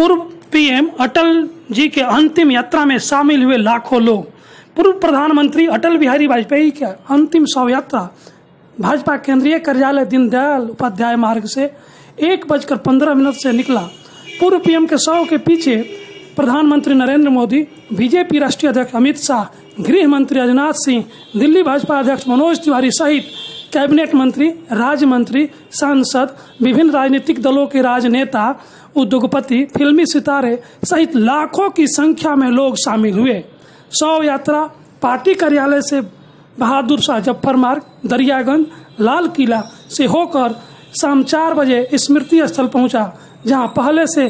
PM Atal ji के अंतिम यात्रा में शामिल हुए लाखों लोग। पूर्व प्रधानमंत्री अटल बिहारी वाजपेयी की अंतिम शव यात्रा भाजपा केंद्रीय कार्यालय दीनदयाल उपाध्याय मार्ग से एक बजकर पंद्रह मिनट से निकला। पूर्व पीएम के शव के पीछे प्रधानमंत्री नरेंद्र मोदी, बीजेपी राष्ट्रीय अध्यक्ष अमित शाह, गृह मंत्री राजनाथ सिंह, दिल्ली भाजपा अध्यक्ष मनोज तिवारी सहित कैबिनेट मंत्री राज्य मंत्री सांसद, विभिन्न राजनीतिक दलों के राजनेता, उद्योगपति, फिल्मी सितारे सहित लाखों की संख्या में लोग शामिल हुए। शव यात्रा पार्टी कार्यालय से बहादुर शाह ज़फ़र मार्ग, दरियागंज, लाल किला से होकर शाम चार बजे स्मृति स्थल पहुँचा, जहाँ पहले से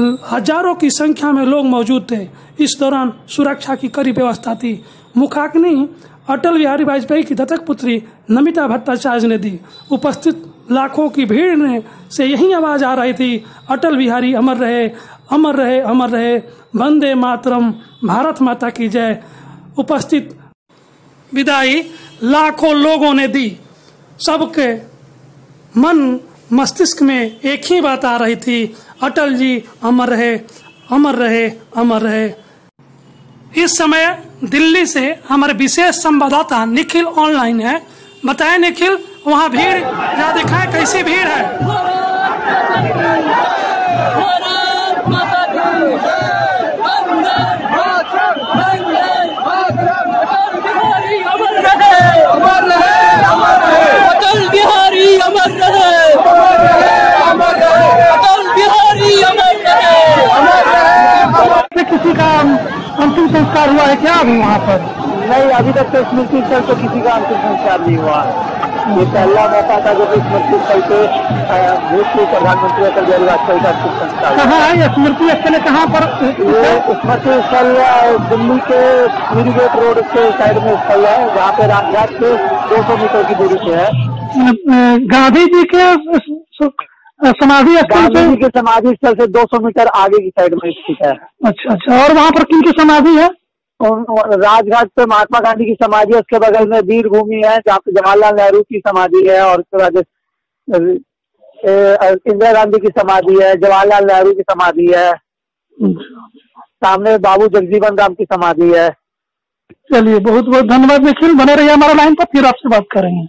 हज़ारों की संख्या में लोग मौजूद थे। इस दौरान सुरक्षा की कड़ी व्यवस्था थी। मुखाग्नि, अटल बिहारी वाजपेयी की दत्तक पुत्री नमिता भट्टाचार्य ने दी। उपस्थित लाखों की भीड़ ने से यही आवाज़ आ रही थी, अटल बिहारी, अमर रहे अमर रहे अमर रहे। वंदे मातरम, भारत माता की जय। उपस्थित विदाई लाखों लोगों ने दी। सबके मन मस्तिष्क में एक ही बात आ रही थी, अटल जी, अमर रहे अमर रहे अमर रहे। इस समय दिल्ली से हमारे विशेष संवाददाता निखिल ऑनलाइन है। बताएँ निखिल, वहाँ भीड़ या दिखाएँ कैसी भीड़ है अटल बिहारी अमर रहे अटल बिहारी अमर रहे किसी का अंतिम संस्कार हुआ है क्या अभी वहाँ पर? नहीं अभी तक तो स्मृति स्थल तो किसी का अंतिम संस्कार नहीं हुआ है। ये पहला मौका था जब स्मृति स्थल अ, भूतपूर्व प्रधानमंत्री अटल बिहारी वाजपेयी का अंतिम संस्कार कहाँ है स्मृति स्थल कहाँ पर? ये स्मृति स्थल दिल्ली के गेट रोड के साइड में स्थल है जहाँ पे राजघाट से 200 मीटर की दूरी पे है। गांधी जी के समाधि स्थल गांधी जी के समाधि स्थल से 200 मीटर आगे की साइड में स्थित है। अच्छा अच्छा और वहाँ पर किन की समाधि है? राजघाट पे महात्मा गांधी की समाधि है उसके बगल में वीर भूमि है जहाँ पे जवाहरलाल नेहरू की समाधि है और उसके बाद इंदिरा गांधी की समाधि है जवाहरलाल नेहरू की समाधि है। सामने बाबू जगजीवन राम की समाधि है। चलिए बहुत बहुत धन्यवाद निखिल बने रहिए हमारा लाइन पर फिर आपसे बात करेंगे।